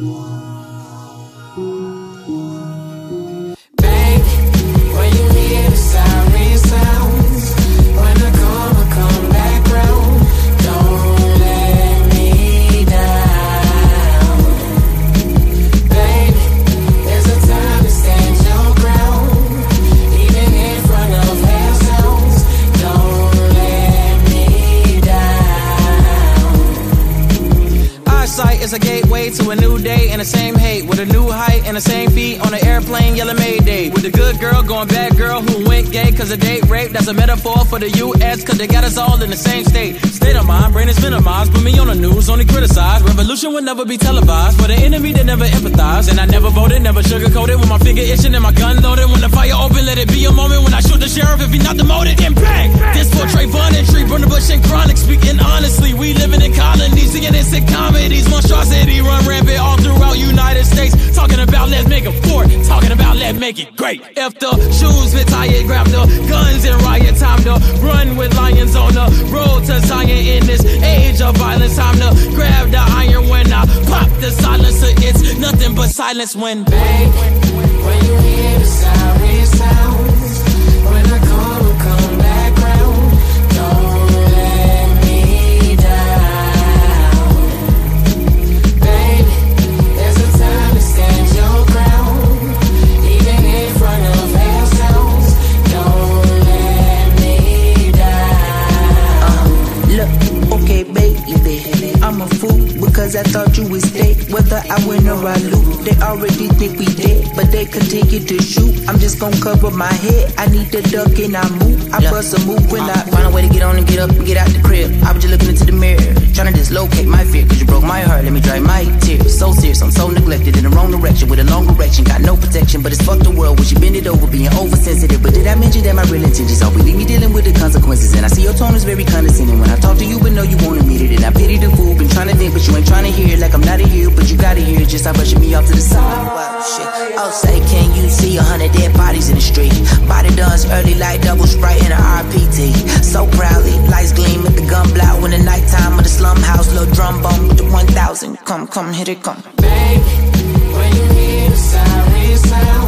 one. Is a gateway to a new day and the same hate. With a new height and the same feet on an airplane, yelling Mayday. With a good girl going bad girl who went gay cause of date rape. That's a metaphor for the US cause they got us all in the same state. State of mind, brain is minimized. Put me on the news, only criticized. Revolution will never be televised. For the enemy that never empathize. And I never voted, never sugarcoated. With my finger itching and my gun loaded. When the fire open, let it be a moment when I shoot the sheriff. If he not demoted, then bang! This for Trayvon and Tree, the bush and chronic. Speaking honestly, we living in colonies, make it great. If the shoes tight, grab the guns and riot. Time to run with lions on the road to Zion in this age of violence. Time to grab the iron when I pop the silencer. It's nothing but silence when, babe, when you hear the sounds, I'm a fool because I thought you would stay. Whether I win or I lose, they already think we dead, but they continue to shoot. I'm just gonna cover my head. I need to duck and I move. I bust a move when uh, I. Find a way to get on and get up and get out the crib. I was just looking into the mirror, trying to dislocate my fear. Cause you broke my heart, let me dry my tears. So serious, I'm so neglected in the wrong direction with a long erection. Got no protection, but it's fuck the world. Wish you bend it over, being oversensitive. But did I mention that my real intentions are leave me dealing with the consequences? And I see your tone is very condescending when I talk to you, but know you won't admit it. And I pity the fool, it, but you ain't tryna hear it Like I'm not a hero, but you gotta hear it Just stop brushing me off to the side. Wow, shit. Oh, say, can you see a hundred dead bodies in the street? Body dance early light, double Sprite in a RPT So proudly, lights gleam at the gun blow In the nighttime of the slum house Little drum bone with the 1000 Come, come, hit it, come. Baby, when you hear the siren sound.